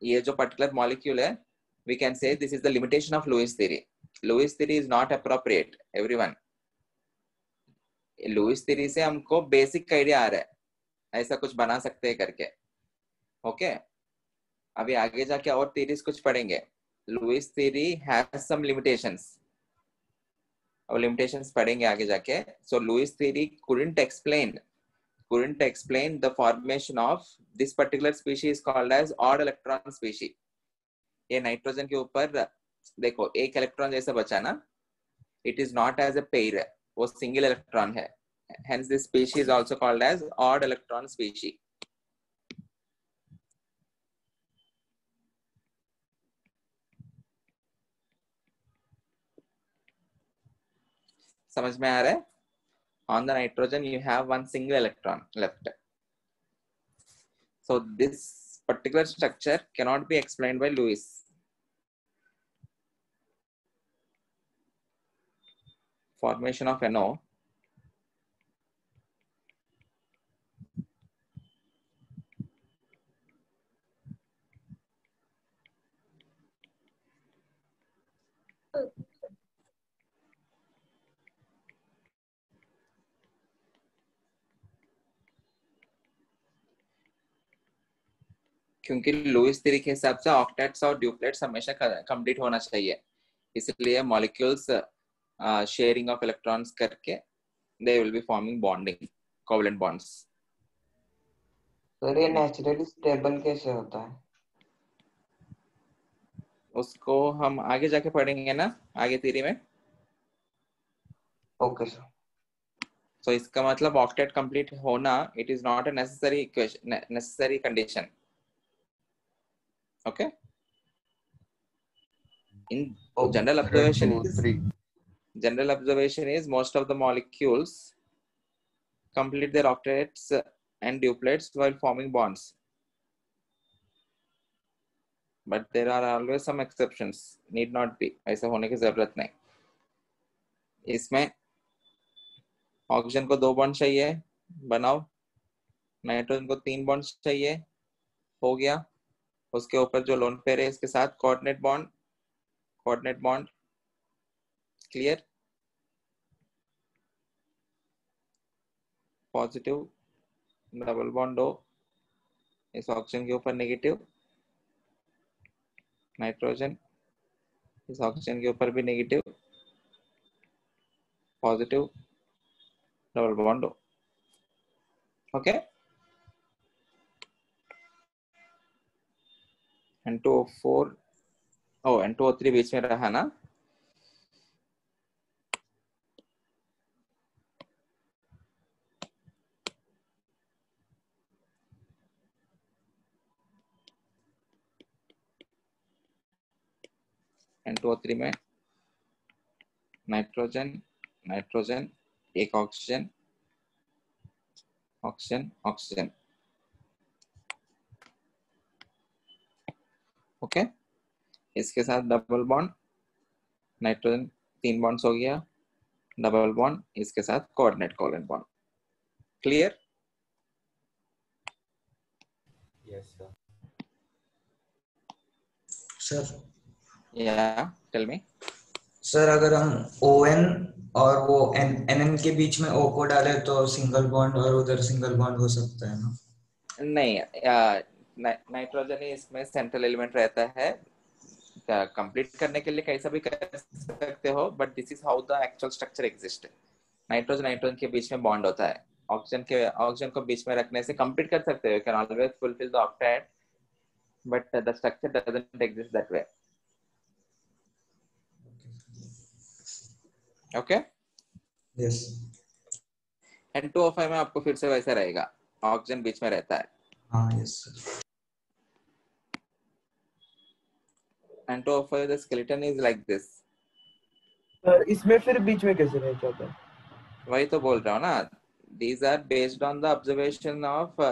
A: ये जो particular molecule है, we can say this is the limitation of Lewis theory. Lewis theory is not appropriate everyone Lewis theory से हमको basic idea आ रहा है ऐसा कुछ बना सकते हैं करके ओके okay? अभी आगे जाके और थीरीज कुछ पढ़ेंगे Lewis theory has some limitations अब लिमिटेशंस पढ़ेंगे आगे जाके। So Lewis theory couldn't explain couldn't explain the formation of this particular species called as odd electron species ये नाइट्रोजन के ऊपर, देखो, एक इलेक्ट्रॉन जैसा बचा ना। It is not as a pair वो सिंगल इलेक्ट्रॉन है। Hence, this species is also called as odd electron समझ में आ रहा है on the nitrogen you have one single electron left so this particular structure cannot be explained by lewis formation of NO क्योंकि Lewis theory के हिसाब से octets और ड्यूप्लेट्स हमेशा कंप्लीट होना चाहिए। इसलिए मॉलिक्यूल्स शेयरिंग ऑफ़ इलेक्ट्रॉन्स करके they will be forming bonding covalent bonds
F: sir ये नेचुरली स्टेबल कैसे होता है?
A: उसको हम आगे जाके पढ़ेंगे ना आगे थ्योरी में।
F: ओके सर
A: सो इसका मतलब ऑक्टेट कंप्लीट होना it is not a necessary necessary condition okay in general observation
D: two, three.
A: general observation is most of the molecules complete their octets and duplets while forming bonds. But there are always some exceptions. Need not be. ऐसा होने की ज़रूरत नहीं इसमें oxygen को दो bond चाहिए बनाओ नाइट्रोजन को तीन बॉन्ड चाहिए हो गया उसके ऊपर जो लोन पेयर है इसके साथ coordinate bond coordinate bond clear positive double bond हो इस ऑक्सीजन के ऊपर नेगेटिव नाइट्रोजन इस ऑक्सीजन के ऊपर भी नेगेटिव पॉजिटिव डबल बॉन्ड हो okay N two four O N two three बीच में रहा ना एन टू थ्री में नाइट्रोजन नाइट्रोजन एक ऑक्सीजन ऑक्सीजन ऑक्सीजन ओके? इसके साथ डबल बॉन्ड नाइट्रोजन तीन बॉन्ड्स हो गया डबल बॉन्ड इसके साथ coordinate covalent bond clear
C: Yes, sir. Sir,
A: yeah tell me.
C: Sir अगर हम ओ एन और वो एन एन एन के बीच में ओ को डाले तो सिंगल बॉन्ड और उधर सिंगल बॉन्ड हो सकता है ना?
A: नहीं नाइट्रोजन ही इसमें सेंट्रल एलिमेंट रहता है। कंप्लीट करने के लिए कैसा भी कर सकते हो but this is how the actual structure exist nitrogen nitrogen के बीच में बॉन्ड होता है। ऑक्सीजन के ऑक्सीजन को बीच में रखने से कंप्लीट कर सकते हो। Can always fulfil the octet but the structure doesn't exist that way okay
C: yes
A: N two में आपको फिर से वैसा रहेगा। ऑक्सीजन बीच में रहता है।
C: हाँ yes sir
A: N two the skeleton is like this.
H: Sir इसमें फिर बीच में कैसे रह जाता है?
A: वही तो बोल रहा हूँ ना। These are based on the observation of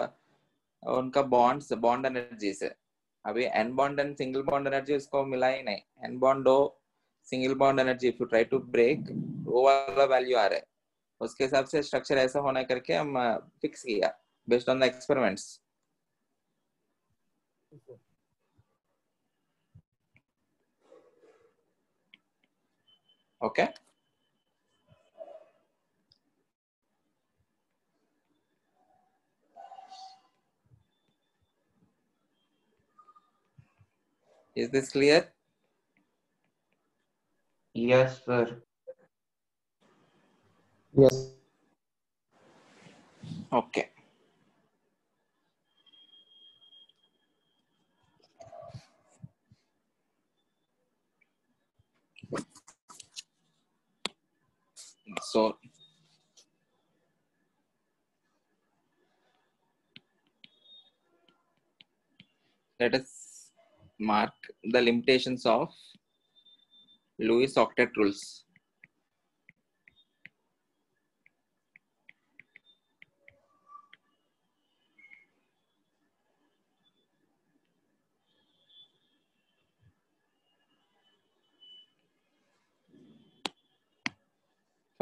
A: उनका बॉन्ड्स बॉन्ड एनर्जी से। अभी N bond and single bond energy उसको मिला ही नहीं। एन बॉन्ड दो single bond energy if you try to break वो वाला वैल्यू आ रहा है। उसके हिसाब से स्ट्रक्चर ऐसा होना करके हम फिक्स किया based on the experiments okay Is this clear?
F: Yes, sir.
B: Yes.
A: Okay. So let us mark the limitations of Lewis octet rules.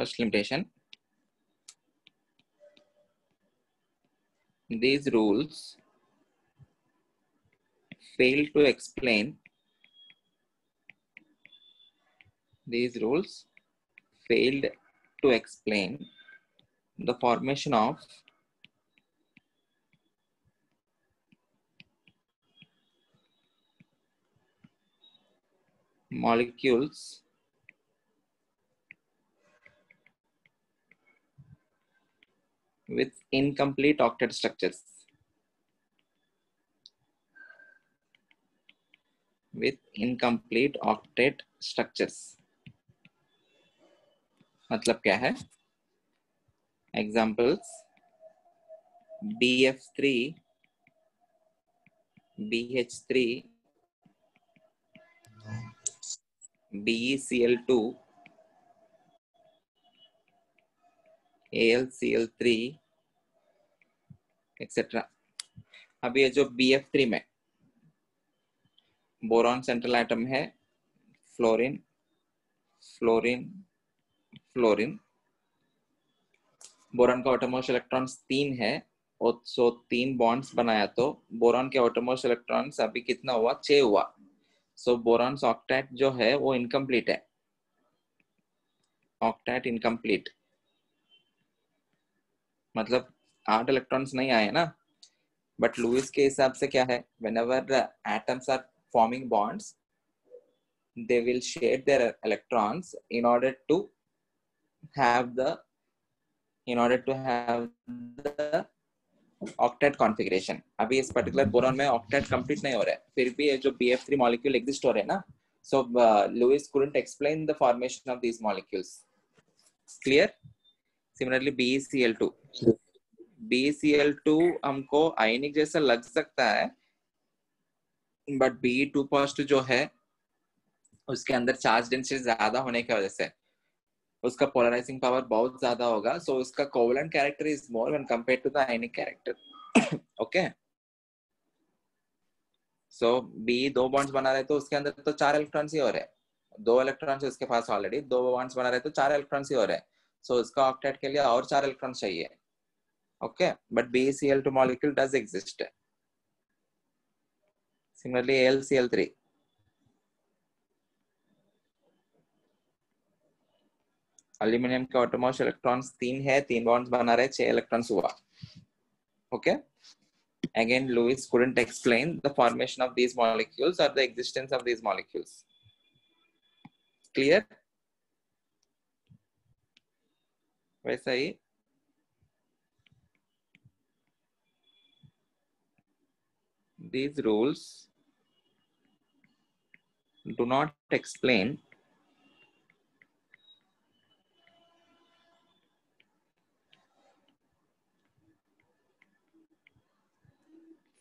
A: First limitation. These rules fail to explain these rules failed to explain the formation of molecules with incomplete octet structures. With incomplete octet structures. मतलब क्या है examples BF3 BH3 BeCl2 AlCl3 etcetera अब ये जो B F three में boron central atom है fluorine fluorine fluorine boron का outermost electrons तीन है, और सो तीन बॉन्ड्स बनाया तो बोरॉन के ऑटोमोश इलेक्ट्रॉन्स अभी कितना हुआ? छ हुआ। सो बोरॉन ऑक्टेट जो है, वो इनकम्प्लीट है। ऑक्टेट इनकम्प्लीट मतलब आठ इलेक्ट्रॉन्स नहीं आए ना? बट लुइस के हिसाब से क्या है? Whenever atoms are forming bonds they will share their electrons in order to have the in order to have octet configuration अभी इस पर्टिकुलर बोरॉन में ऑक्टेट कंप्लीट नहीं हो रहा है। फिर भी ये जो BF3 मॉलिक्यूल एग्जिस्ट हो रहे हैं ना? So Lewis couldn't explain the formation of this molecules clear similarly BeCl2 yeah. BeCl2 हमको आयनिक जैसा लग सकता है बट Be2 पॉजिटिव जो है, उसके अंदर चार्ज डेंसिटी ज़्यादा होने की वजह से, उसका पोलराइजिंग पावर बहुत ज़्यादा होगा सो so उसका covalent character is more when compare to the ionic character okay so B दो बॉन्ड्स बना रहे तो उसके अंदर तो चार इलेक्ट्रॉन्स ही हो रहे हैं। दो इलेक्ट्रॉन्स उसके पास ऑलरेडी दो बॉन्ड्स बना रहे तो चार इलेक्ट्रॉन्स ही हो रहे हैं। सो so, उसका ऑक्टेट के लिए और चार इलेक्ट्रॉन्स चाहिए। okay but B C L two molecule does exist similarly L C L three aluminium के ऑटोमोस्ट इलेक्ट्रॉन्स तीन है तीन बॉन्ड्स बना रहे छह इलेक्ट्रॉन्स हुआ okay again lewis couldn't explain the formation of these molecules or the existence of these molecules clear वैसा ही these rules do not explain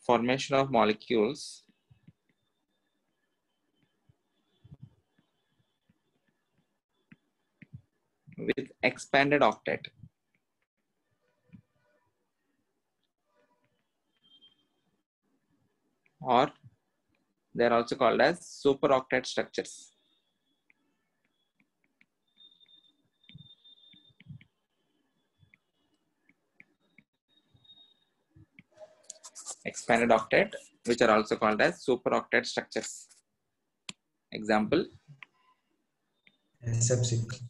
A: formation of molecules with expanded octet. Or they are also called as superoctet structures. Expanded octet, which are also called as superoctet structures. Example
C: SF6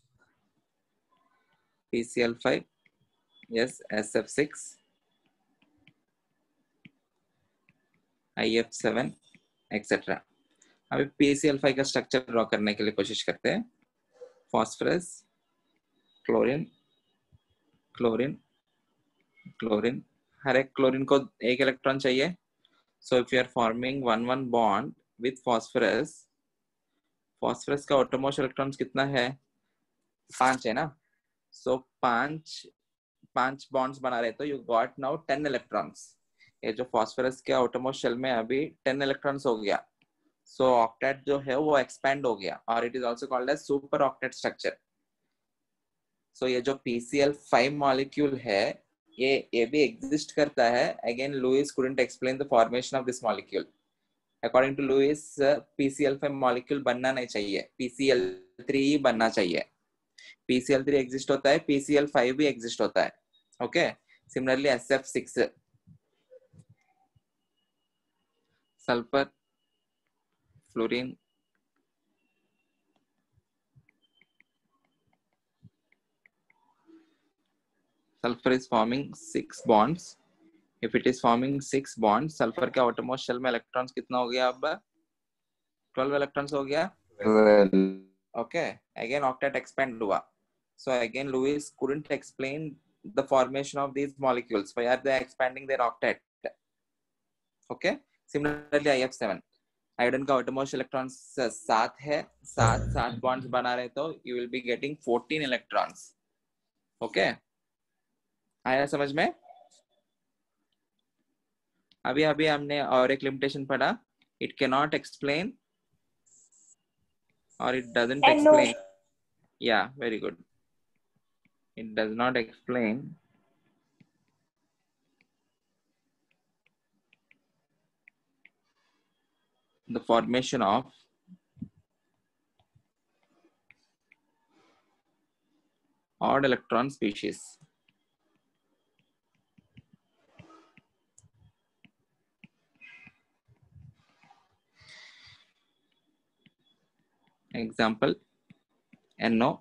A: PCl5, yes, SF6, IF7, etc. अभी PCl5 का structure draw करने के लिए कोशिश करते हैं। Phosphorus chlorine chlorine chlorine हर एक क्लोरीन को एक इलेक्ट्रॉन चाहिए। So if you are forming one one bond with phosphorus phosphorus का ऑटोमोस्ट इलेक्ट्रॉन्स कितना है? पाँच है ना? सो so, पाँच पाँच बॉन्ड्स बना रहे तो you got now ten electrons ये जो फॉस्फरस के शेल में अभी टेन इलेक्ट्रॉन्स हो गया। सो so, ऑक्टेट जो है वो एक्सपेंड हो गया और it is also called as super octet structure so ये जो पीसीएल फाइव मॉलिक्यूल है ये ये भी एग्जिस्ट करता है। Again Lewis couldn't explain the formation of this molecule according to Lewis P C L five molecule बनना नहीं चाहिए। पीसीएल थ्री ही बनना चाहिए। पीसीएल थ्री एग्जिस्ट होता है पीसीएल फाइव भी एग्जिस्ट होता है। Okay similarly S F six sulphur fluorine sulfur is forming six bonds if it is forming six bonds sulfur के outermost shell में electrons कितना हो गया अब 12 electrons हो गया
D: well
A: okay again octet expand हुआ so again lewis couldn't explain the formation of these molecules why are they expanding their octet okay similarly if7 आयोडन का ऑटोमोस्ट इलेक्ट्रॉन्स सात है। सात सात बॉन्ड्स बना रहे तो you will be getting 14 electrons okay आया समझ में? अभी अभी हमने और एक लिमिटेशन पढ़ा। It can not explain or it doesn't
G: And no.
A: explain. Yeah very good. It does not explain the formation of odd electron species. Example NO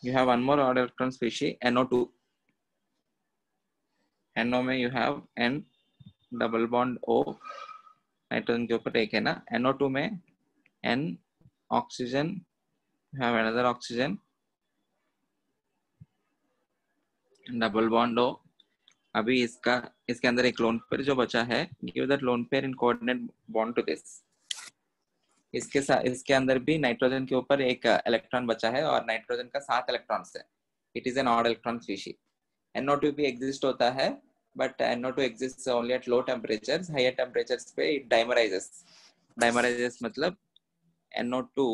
A: you have one more odd electron species NO2 NO में you have N double bond O nitrogen के ऊपर एक है ना NO2 में N oxygen have another oxygen double bond O अभी इसका, इसके अंदर एक लोन पेयर जो बचा है give that lone pair in coordinate bond to this इसके साथ इसके अंदर भी नाइट्रोजन के ऊपर एक इलेक्ट्रॉन बचा है और नाइट्रोजन का सात इलेक्ट्रॉन्स है। It is an odd electron species NO2 भी एग्जिस्ट होता है। But NO2 exists only at low temperatures, higher temperatures पे it dimerizes. Dimerizes मतलब NO2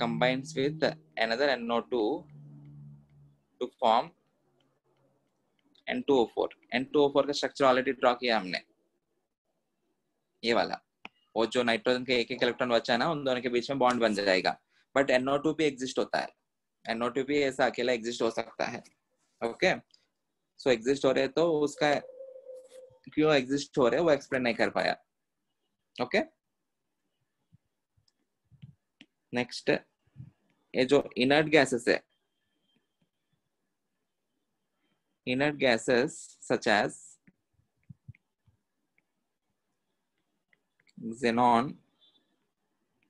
A: combines with another NO2 to form N2O4 N2O4 का structure already draw किया हमने। ये वाला। वो जो नाइट्रोजन के एक एक इलेक्ट्रॉन बचा ना, उन दोनों के बीच में बॉन्ड बन जाएगा। बट NO2 भी एग्जिस्ट होता है। NO2 भी ऐसा अकेला एग्जिस्ट हो सकता है। ओके सो एग्जिस्ट हो रहे तो उसका क्यों एग्जिस्ट हो रहे हैं, वो एक्सप्लेन नहीं कर पाया। ओके नेक्स्ट ये जो इनर्ट गैसेस है। Inert gases such as xenon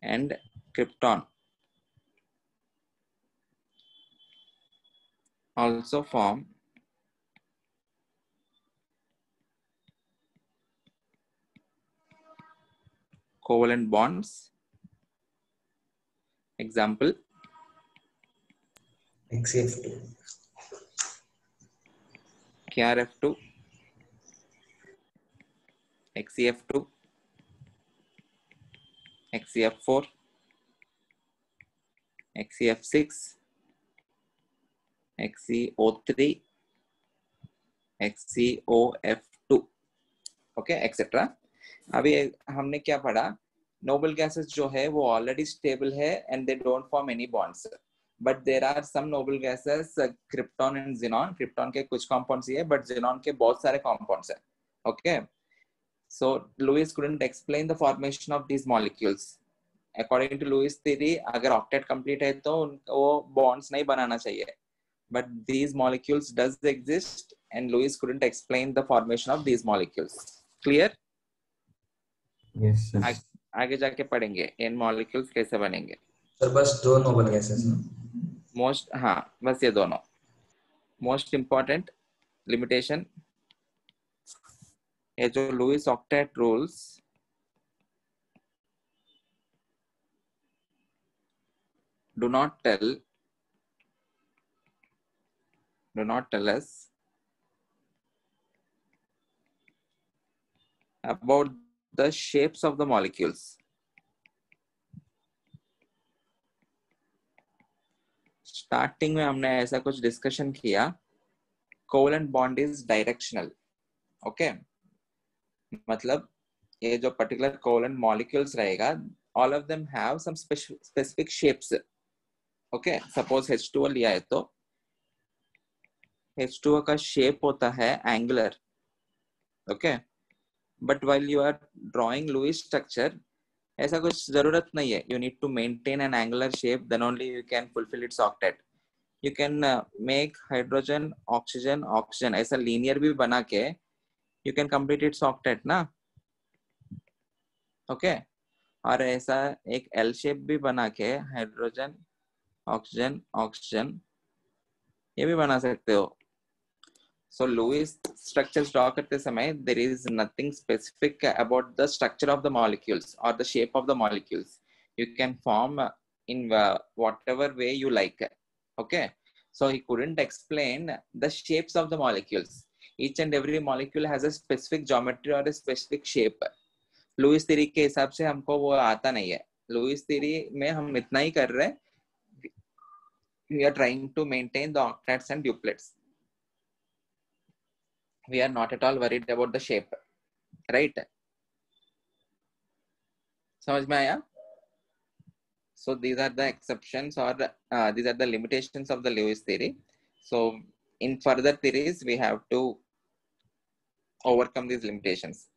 A: and krypton also form covalent bonds. Example.
C: XF2.
A: KrF2. XEF2. XEF4. XEF6. XeO3. XeOF2. Okay, etc. अभी हमने क्या पढ़ा? नोबल गैसेस जो है, वो ऑलरेडी स्टेबल है and they don't form any bonds but there are some noble gases krypton and xenon krypton के कुछ कॉम्पाउंड ही है बट जिनॉन के बहुत सारे कॉम्पाउंड है. Okay so Lewis couldn't explain the formation of these molecules according to Lewis theory अगर octet complete है तो वो बॉन्ड्स नहीं बनाना चाहिए. But these molecules does exist and Lewis couldn't explain the formation of these molecules clear
C: yes sir
A: आग- आगे जाके पढ़ेंगे इन molecules कैसे बनेंगे?
C: सर बस दो नोबल गैसेस
A: मोस्ट हाँ बस ये दोनों। मोस्ट इंपॉर्टेंट लिमिटेशन ये जो Lewis octet rules do not tell do not tell us about the shapes of the molecules. Starting में हमने ऐसा कुछ डिस्कशन किया। Covalent bond is directional okay मतलब ये जो पर्टिकुलर कोवलेंट मॉलिक्यूल्स रहेगा all of them have some specific shapes okay suppose H2O लिया है तो। H2O का शेप होता है angular okay but while you are drawing Lewis structure ऐसा कुछ ज़रूरत नहीं है। You need to maintain an angular shape then only you can fulfil its octet you can make hydrogen oxygen oxygen ऐसा linear भी बना के you can complete its octet ना? Okay okay? और ऐसा एक एल शेप भी बना के हाइड्रोजन ऑक्सीजन ऑक्सीजन ये भी बना सकते हो। So Lewis structures draw करते समय there is nothing specific about the structure of the molecules or the shape of the molecules. You can form uh, in uh, whatever way you like. Okay. So he couldn't explain the shapes of the molecules. Each and every molecule has a specific geometry or a specific shape. Lewis theory के हिसाब से हमको वो आता नहीं है Louis theory में हम इतना ही कर रहे हैं we are trying to maintain the octets and duplets we are not at all worried about the shape, right? So these are the exceptions or uh, these are the limitations of the Lewis theory. So in further theories, we have to overcome these limitations.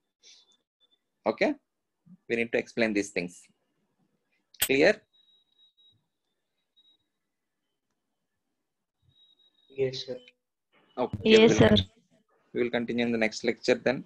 A: Okay, we need to explain these things. Clear?
F: Yes, sir.
A: Okay.
G: Yes, sir
A: we will continue in the next lecture then